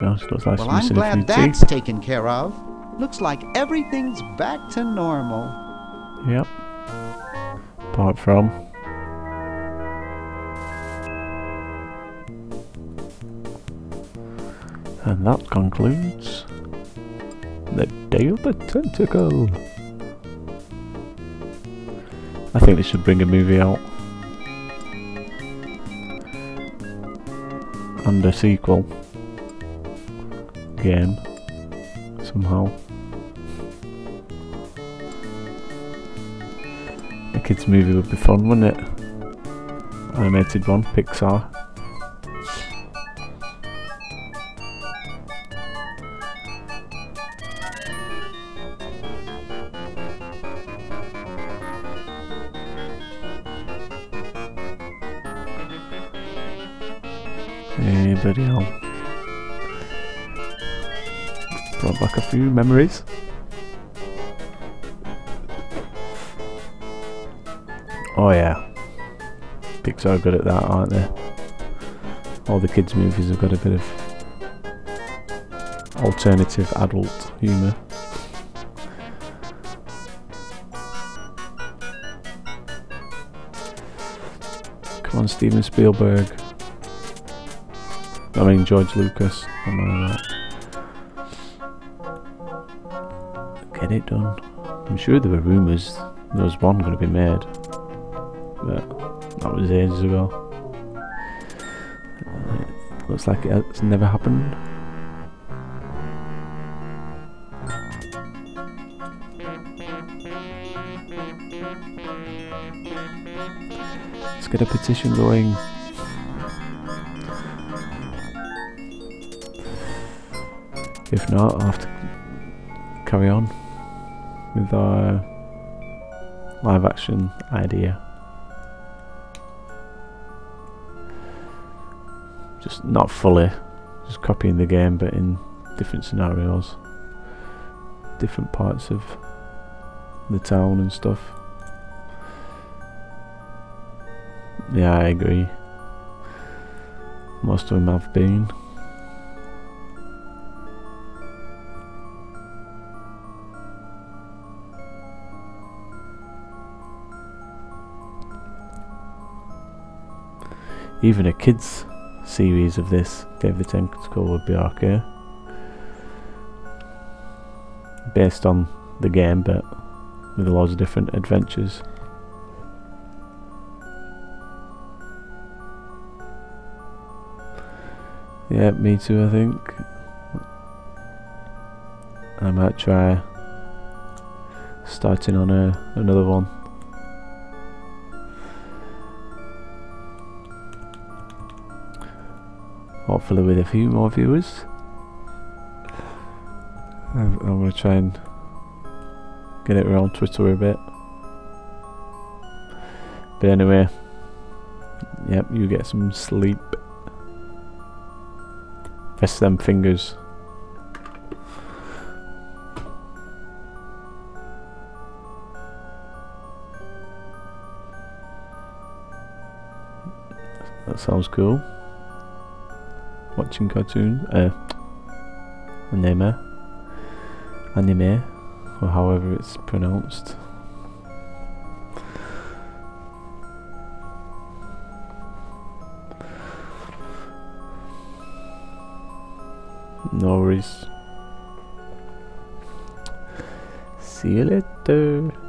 Well, looks like Well, I'm missing a few glad that's taken care of. Looks like everything's back to normal. Yep. Apart from. And that concludes the Day of the Tentacle. I think they should bring a movie out. And a sequel. Game. Somehow. A kids movie would be fun, wouldn't it? Animated one, Pixar. Hey, bloody Brought back a few memories. Oh yeah. Pixar are good at that, aren't they? All the kids' movies have got a bit of alternative adult humour. Come on, Steven Spielberg. I mean, George Lucas. I it done. I'm sure there were rumours there was one going to be made, but that was ages ago. Uh, looks like it's never happened. Let's get a petition going. If not, I'll have to carry on with our live action idea. Just not fully, just copying the game but in different scenarios, different parts of the town and stuff. Yeah, I agree. Most of them have been. Even a kids series of this, the Tentacle would be okay. Based on the game, but with loads of different adventures. Yeah, me too, I think. I might try starting on a, another one. Hopefully with a few more viewers. I'm, I'm going to try and get it around Twitter a bit. But anyway, yep, you get some sleep. Rest them fingers. That sounds cool. Watching cartoons, uh, anime, anime, or however it's pronounced. No worries. See you later.